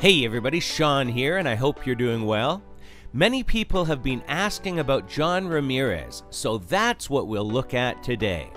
Hey everybody, Sean here, and I hope you're doing well. Many people have been asking about John Ramirez, so that's what we'll look at today.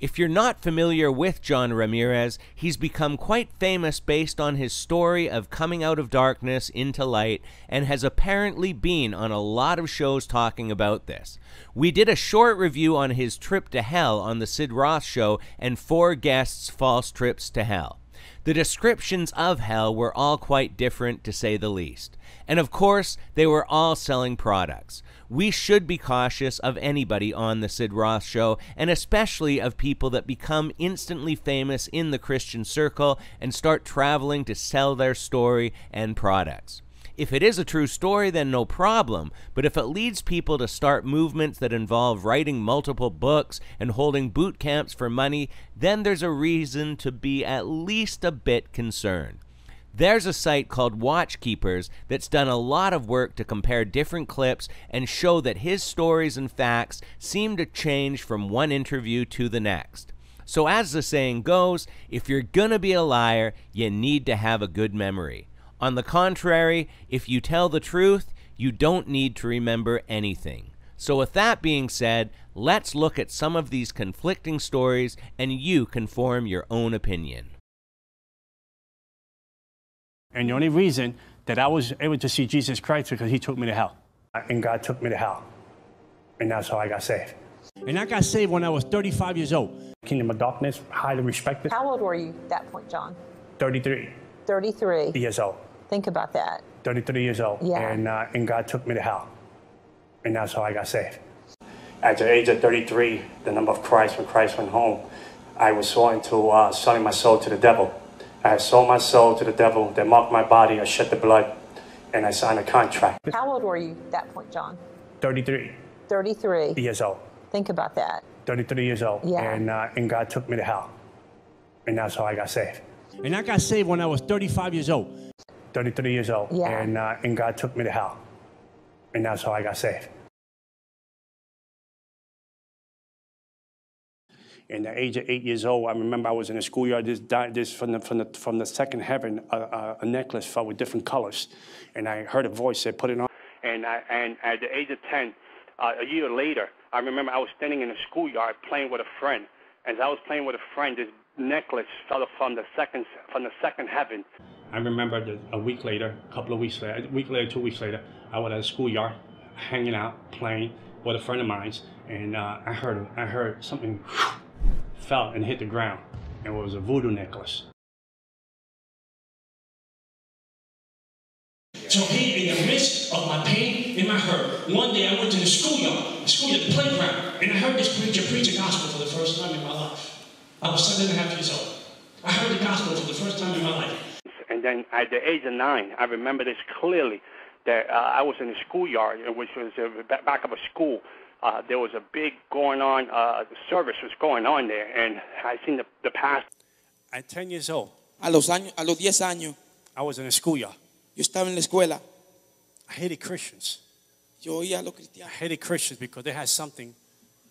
If you're not familiar with John Ramirez, he's become quite famous based on his story of coming out of darkness into light and has apparently been on a lot of shows talking about this. We did a short review on his trip to hell on the Sid Roth show and four guests' false trips to hell. The descriptions of hell were all quite different, to say the least. And of course, they were all selling products. We should be cautious of anybody on the Sid Roth show, and especially of people that become instantly famous in the Christian circle and start traveling to sell their story and products. If it is a true story, then no problem. But if it leads people to start movements that involve writing multiple books and holding boot camps for money, then there's a reason to be at least a bit concerned. There's a site called Watchkeepers that's done a lot of work to compare different clips and show that his stories and facts seem to change from one interview to the next. So, as the saying goes, if you're gonna be a liar, you need to have a good memory. On the contrary, if you tell the truth, you don't need to remember anything. So, with that being said, let's look at some of these conflicting stories and you can form your own opinion. And the only reason that I was able to see Jesus Christ is because he took me to hell. And God took me to hell. And that's how I got saved. And I got saved when I was 35 years old. Kingdom of Darkness, highly respected. How old were you at that point, John? 33 33. years old. Think about that. 33 years old. Yeah. And, uh, and God took me to hell. And that's how I got saved. At the age of 33, the number of Christ, when Christ went home, I was sworn to uh, selling my soul to the devil. I sold my soul to the devil. They marked my body. I shed the blood. And I signed a contract. How old were you at that point, John? 33 33. years old. Think about that. 33 years old. Yeah. And, uh, and God took me to hell. And that's how I got saved. And I got saved when I was 35 years old. 33 years old. Yeah. And, uh, and God took me to hell. And that's how I got saved. In the age of eight years old, I remember I was in a schoolyard. This, di- this from the from the from the second heaven, a, a, a necklace fell with different colors, and I heard a voice say, "Put it on." And I, and at the age of ten, uh, a year later, I remember I was standing in a schoolyard playing with a friend. As I was playing with a friend, this necklace fell from the second from the second heaven. I remember that a week later, a couple of weeks later, a week later, two weeks later, I was at a schoolyard, hanging out, playing with a friend of mine's, and uh, I heard I heard something fell and hit the ground, and it was a voodoo necklace. So here, in the midst of my pain and my hurt, one day I went to the schoolyard, the schoolyard, the playground, and I heard this preacher preach the gospel for the first time in my life. I was seven and a half years old. I heard the gospel for the first time in my life. And then at the age of nine, I remember this clearly. That uh, I was in the schoolyard, uh, which was uh, back of a school. Uh, there was a big going on, uh, the service was going on there, and I seen the, the pastor. At 10 years old, A los, años, a los 10 años, I was in a schoolyard. Yo estaba en la escuela. I hated Christians. Yo oía a los I hated Christians because they had something,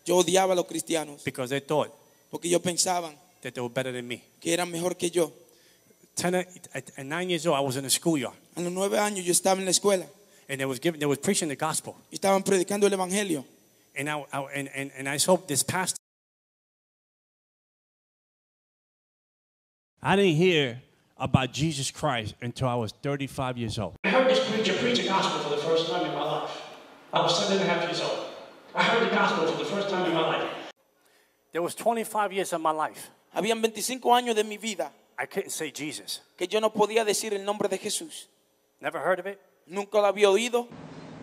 Yo odiaba a los cristianos because they thought porque ellos pensaban that they were better than me. que eran mejor que yo. 10, at, at nine years old, I was in a schoolyard, A los nueve años yo estaba en la escuela and they was giving, they was preaching the gospel. y estaban predicando el evangelio. And I, I and, and, and I saw this pastor. I didn't hear about Jesus Christ until I was 35 years old. I heard this preacher preach the gospel for the first time in my life. I was seven and a half years old. I heard the gospel for the first time in my life. There was 25 years of my life. Habían 25 años de mi vida I couldn't say Jesus. que yo no podía decir el nombre de Jesús. Never heard of it? Nunca lo había oído.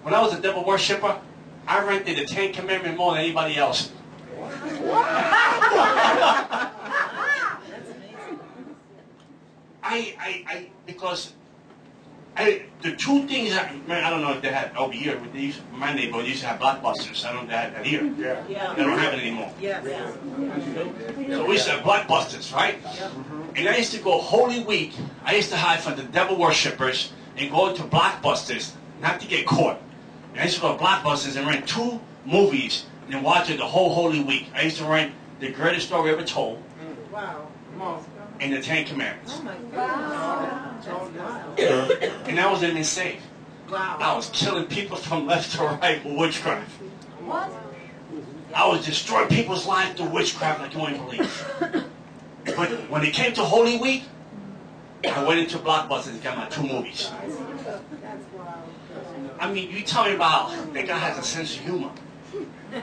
When I was a devil worshiper, I rented the Ten Commandments more than anybody else. I, I, I, because I, the two things that, man, I don't know if they had over here with these, my neighborhood used to have blockbusters. I don't know if they had that here. Yeah. They don't have it anymore. So we used to have blockbusters, right? Yeah. And I used to go Holy Week. I used to hide from the devil worshippers and go to blockbusters, not to get caught. And I used to go to blockbusters and rent two movies and then watch it the whole Holy Week. I used to rent The Greatest Story Ever Told Wow. And The Ten Commandments. Oh my God. and I even saved. Wow. I was killing people from left to right with witchcraft. What? I was destroying people's lives through witchcraft like you wouldn't believe. But when it came to Holy Week, I went into Blockbuster and got my two movies. I mean, you tell me about that guy has a sense of humor.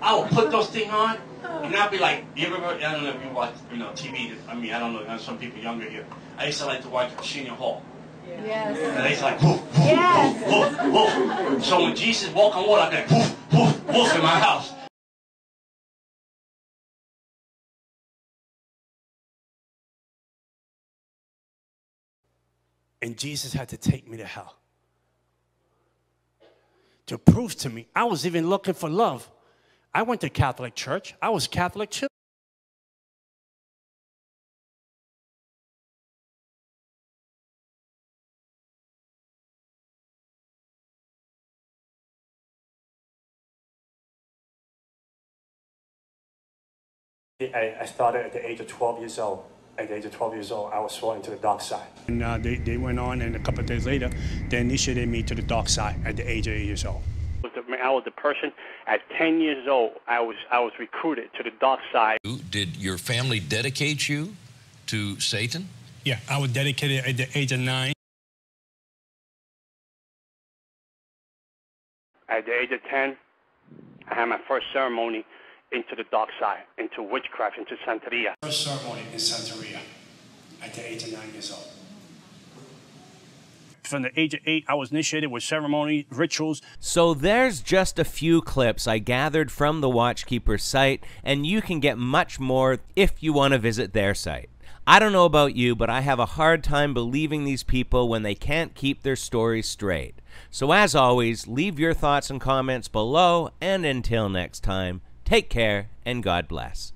I will put those things on, and I'll be like, you ever, I don't know if you watch, you know, TV. I mean, I don't know, some people younger here. I used to like to watch Arsenio Hall. Yes. And they like, woof, woof, Yes. woof, woof, woof. So when Jesus walked on water, I'd be like, woof, woof, woof in my house. And Jesus had to take me to hell. To prove to me, I was even looking for love. I went to Catholic church. I was Catholic too. I, I started at the age of 12 years old. At the age of 12 years old, I was sworn into the dark side. And uh, they, they went on, and a couple of days later, they initiated me to the dark side at the age of 8 years old. Was the, I was the person at 10 years old. I was I was recruited to the dark side. Did your family dedicate you to Satan? Yeah, I was dedicated at the age of 9. At the age of 10, I had my first ceremony into the dark side, into witchcraft, into Santeria. First ceremony in Santeria at the age of 9 years old. From the age of 8, I was initiated with ceremony, rituals, So there's just a few clips I gathered from the Watchkeeper site, and you can get much more if you want to visit their site. I don't know about you, but I have a hard time believing these people when they can't keep their stories straight. So as always, leave your thoughts and comments below, and until next time, take care and God bless.